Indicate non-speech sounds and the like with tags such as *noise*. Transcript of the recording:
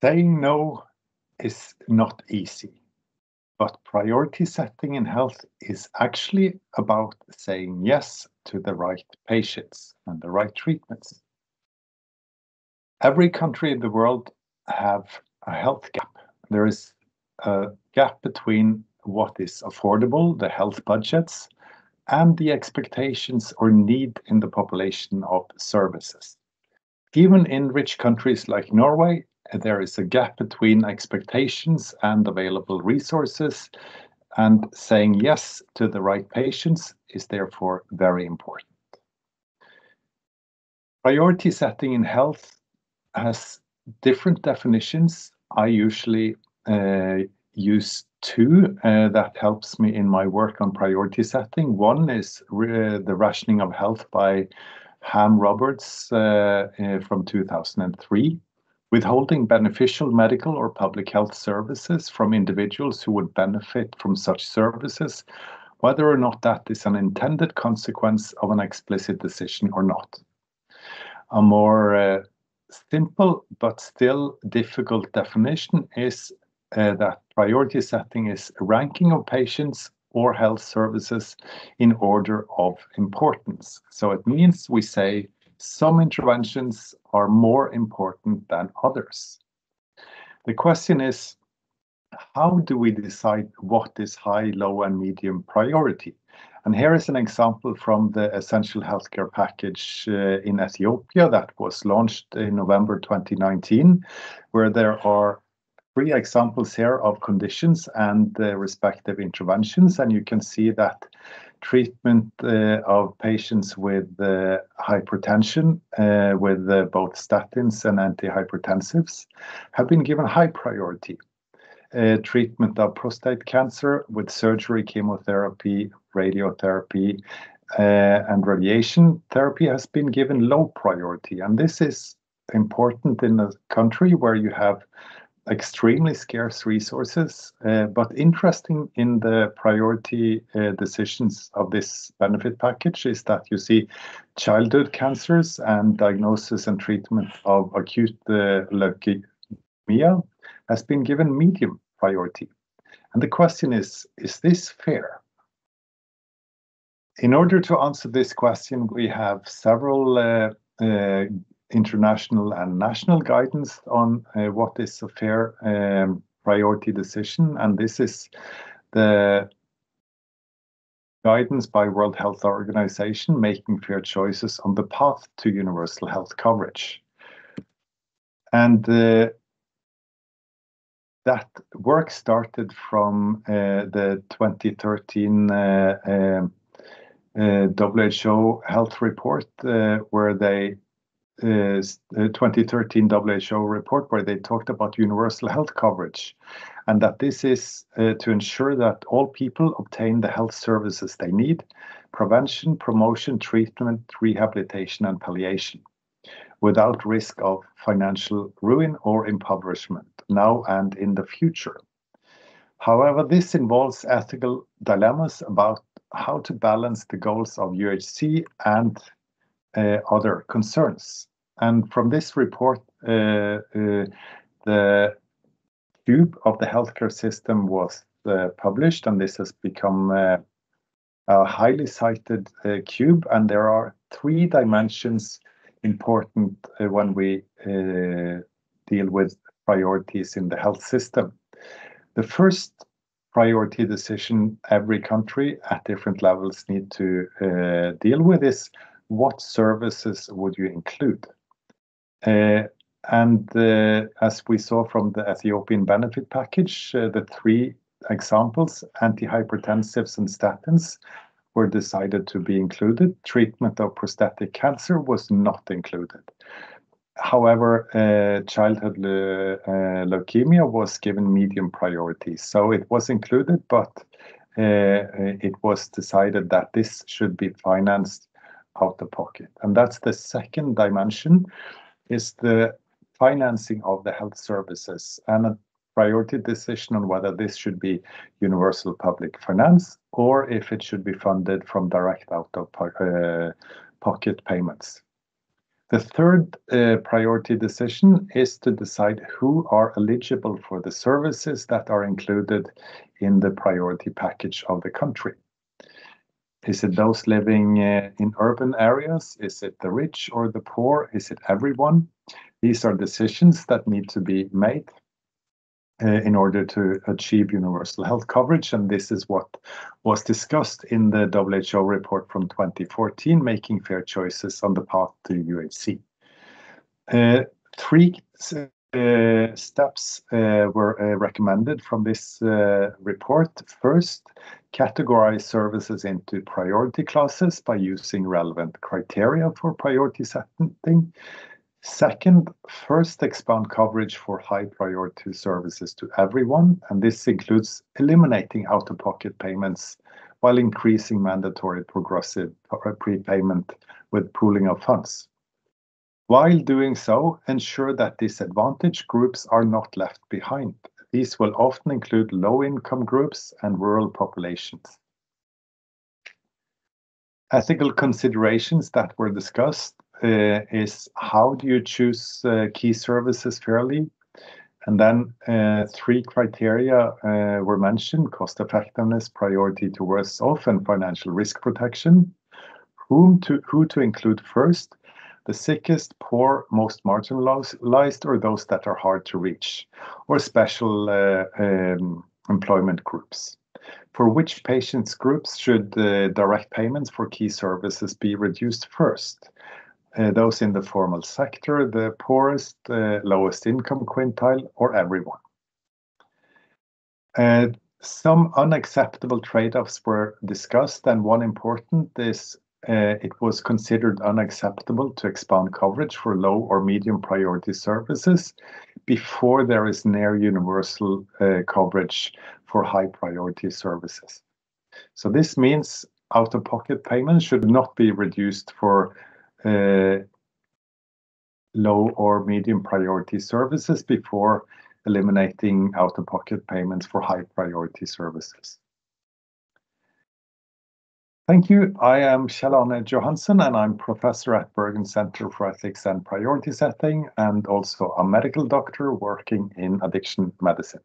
Saying no is not easy, but priority setting in health is actually about saying yes to the right patients and the right treatments. Every country in the world have a health gap. There is a gap between what is affordable, the health budgets, and the expectations or need in the population of services. Even in rich countries like Norway, there is a gap between expectations and available resources, and saying yes to the right patients is therefore very important. Priority setting in health has different definitions. I usually uh, use two uh, that helps me in my work on priority setting. One is uh, the Rationing of Health by Ham-Roberts from 2003. Withholding beneficial medical or public health services from individuals who would benefit from such services, whether or not that is an intended consequence of an explicit decision or not. A more uh, simple but still difficult definition is uh, that priority setting is ranking of patients or health services in order of importance. So it means we say some interventions are more important than others. The question is, how do we decide what is high, low, and medium priority? And here is an example from the Essential Healthcare Package uh, in Ethiopia that was launched in November 2019, where there are three examples here of conditions and the respective interventions. And you can see that treatment uh, of patients with uh, hypertension uh, with both statins and antihypertensives have been given high priority. Treatment of prostate cancer with surgery, chemotherapy, radiotherapy, and radiation therapy has been given low priority. And this is important in a country where you have extremely scarce resources. Uh, but interesting in the priority uh, decisions of this benefit package is that you see childhood cancers and diagnosis and treatment of acute uh, leukemia has been given medium priority. And the question is is this fair? In order to answer this question, we have several international and national guidance on uh, what is a fair um, priority decision, and this is the guidance by World Health Organization, Making Fair Choices on the Path to Universal Health Coverage. And uh, that work started from uh, the 2013 um, WHO health report, where they talked about universal *laughs* health coverage, and that this is uh, to ensure that all people obtain the health services they need, prevention, promotion, treatment, rehabilitation, and palliation without risk of financial ruin or impoverishment now and in the future. However, this involves ethical dilemmas about how to balance the goals of UHC and uh, other concerns. And from this report, uh, uh, the cube of the healthcare system was uh, published, and this has become a highly cited cube. And there are three dimensions important when we deal with priorities in the health system. The first priority decision every country at different levels need to deal with is what services would you include? Uh, and uh, as we saw from the Ethiopian benefit package, uh, the three examples, antihypertensives and statins, were decided to be included. Treatment of prostatic cancer was not included. However, childhood leukemia was given medium priority. So it was included, but it was decided that this should be financed out of pocket. And that's the second dimension, is the financing of the health services and a priority decision on whether this should be universal public finance or if it should be funded from direct out-of-pocket payments. The third uh, priority decision is to decide who are eligible for the services that are included in the priority package of the country. Is it those living uh, in urban areas? Is it the rich or the poor? Is it everyone? These are decisions that need to be made uh, in order to achieve universal health coverage. And this is what was discussed in the WHO report from 2014, Making Fair Choices on the Path to UHC. Uh, three steps uh, were uh, recommended from this uh, report. First, categorize services into priority classes by using relevant criteria for priority setting. Second, first expand coverage for high priority services to everyone, and this includes eliminating out-of-pocket payments while increasing mandatory progressive prepayment with pooling of funds. While doing so, ensure that disadvantaged groups are not left behind. These will often include low-income groups and rural populations. Ethical considerations that were discussed uh, is how do you choose uh, key services fairly? And then uh, three criteria were mentioned, cost effectiveness, priority to worse off, and financial risk protection. Whom to, who to include first, the sickest, poor, most marginalized, or those that are hard to reach, or special uh, um, employment groups. For which patients groups should uh, direct payments for key services be reduced first? uh, those in the formal sector, the poorest, uh, lowest income quintile, or everyone. Uh, some unacceptable trade-offs were discussed, and one important is it was considered unacceptable to expand coverage for low or medium priority services before there is near universal uh, coverage for high priority services. So this means out-of-pocket payments should not be reduced for uh, low or medium priority services before eliminating out-of-pocket payments for high priority services. Thank you. I am Kjell-Arne Johansson, and I'm professor at Bergen Center for Ethics and Priority Setting, and also a medical doctor working in addiction medicine.